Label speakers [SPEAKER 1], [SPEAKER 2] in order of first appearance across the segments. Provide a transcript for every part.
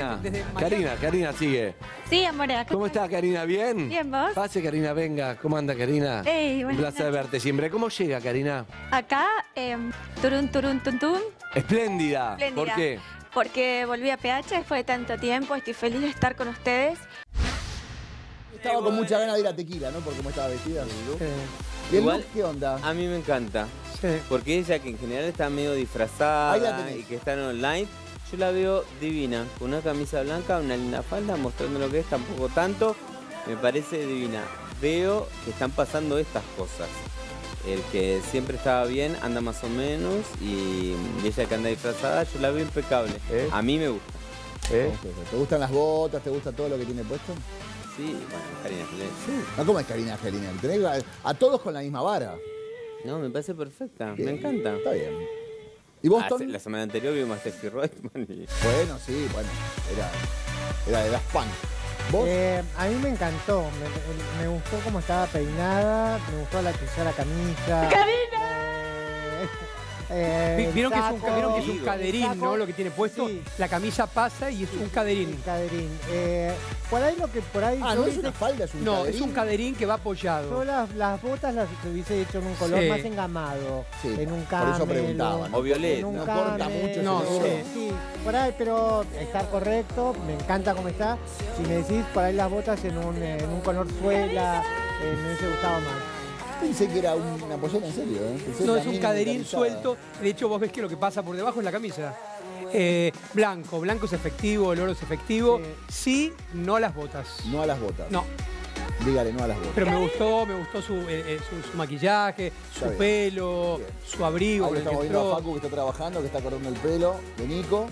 [SPEAKER 1] Karina.
[SPEAKER 2] desde.
[SPEAKER 1] Karina, Karina sigue.
[SPEAKER 3] Sí, amor, acá
[SPEAKER 1] ¿Cómo estás, Karina? ¿Bien?
[SPEAKER 3] Bien, ¿vos?
[SPEAKER 1] Pase, Karina, venga. ¿Cómo anda, Karina?
[SPEAKER 3] Ey,
[SPEAKER 1] Un placer
[SPEAKER 3] noches.
[SPEAKER 1] verte siempre. ¿Cómo llega, Karina?
[SPEAKER 3] Acá, eh, turun, turun, tun, tun,
[SPEAKER 1] Espléndida.
[SPEAKER 3] Espléndida.
[SPEAKER 1] ¿Por qué?
[SPEAKER 3] porque volví a PH después de tanto tiempo. Estoy feliz de estar con ustedes.
[SPEAKER 4] Estaba con mucha ganas de ir a Tequila, ¿no? Por cómo estaba vestida.
[SPEAKER 2] Sí,
[SPEAKER 4] ¿Y el
[SPEAKER 5] Igual-
[SPEAKER 4] look qué onda?
[SPEAKER 5] A mí me encanta.
[SPEAKER 2] sí.
[SPEAKER 5] Porque ella que en general está medio disfrazada y que está en online, yo la veo divina. Con una camisa blanca, una linda falda, mostrando lo que es, tampoco tanto. Me parece divina. Veo que están pasando estas cosas. El que siempre estaba bien anda más o menos y, ella que anda disfrazada, yo la veo impecable.
[SPEAKER 4] ¿Eh?
[SPEAKER 5] A mí me gusta.
[SPEAKER 1] ¿Eh?
[SPEAKER 4] ¿Te gustan las botas? ¿Te gusta todo lo que tiene puesto?
[SPEAKER 5] Sí, bueno, Karina,
[SPEAKER 4] No, ¿cómo es Karina Angelina? Tenés a, a todos con la misma vara.
[SPEAKER 5] no, me parece perfecta,
[SPEAKER 4] Bien.
[SPEAKER 5] me encanta.
[SPEAKER 4] Está bien. ¿Y
[SPEAKER 5] Ah,
[SPEAKER 4] Boston?
[SPEAKER 5] se- la semana anterior vimos a Steffi Reutemann y
[SPEAKER 4] Bueno, sí, bueno. Era, era de las Punk. ¿Vos?
[SPEAKER 6] Eh, a mí me encantó, me, me gustó cómo estaba peinada, me gustó la que usó la camisa. ¡Karina!
[SPEAKER 2] Vi- ¿Vieron, que es un, vieron que es un
[SPEAKER 5] Digo.
[SPEAKER 2] caderín, ¿no? Lo que tiene puesto.
[SPEAKER 6] Sí.
[SPEAKER 2] La camisa pasa y es un caderín.
[SPEAKER 6] Caderín. Eh, por ahí lo que por ahí.
[SPEAKER 4] ah,
[SPEAKER 6] yo
[SPEAKER 4] no es una falda, es un
[SPEAKER 2] No,
[SPEAKER 4] caderín.
[SPEAKER 2] es un caderín que va
[SPEAKER 6] Yo
[SPEAKER 2] apoyado.
[SPEAKER 6] las, las botas las hubiese hecho en un color
[SPEAKER 2] Sí.
[SPEAKER 6] más engamado.
[SPEAKER 4] Sí,
[SPEAKER 6] en un
[SPEAKER 4] por
[SPEAKER 6] camel.
[SPEAKER 4] eso preguntaba, ¿no?
[SPEAKER 5] O violeta.
[SPEAKER 4] No corta mucho
[SPEAKER 2] No, sí.
[SPEAKER 6] por ahí, pero está correcto, me encanta cómo está. Si me decís por ahí las botas en un, eh, en un color suela, eh, me hubiese gustado más.
[SPEAKER 4] Pensé que era una pollera en serio, ¿eh? Pensé
[SPEAKER 2] No, es un caderín suelto. De hecho, vos ves que lo que pasa por debajo es la camisa. Eh, blanco, blanco es efectivo, el oro es efectivo. Sí, no las botas.
[SPEAKER 4] No a las botas.
[SPEAKER 2] No,
[SPEAKER 4] Dígale no a las botas.
[SPEAKER 2] pero me gustó, me gustó su, eh, eh, su, su maquillaje, su
[SPEAKER 4] bien.
[SPEAKER 2] pelo,
[SPEAKER 4] Bien.
[SPEAKER 2] su abrigo.
[SPEAKER 4] Ahí estamos viendo a. Facu que está trabajando, que está cortando el pelo, de Nico.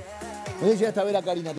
[SPEAKER 4] No sé si llegaste a ver a Karina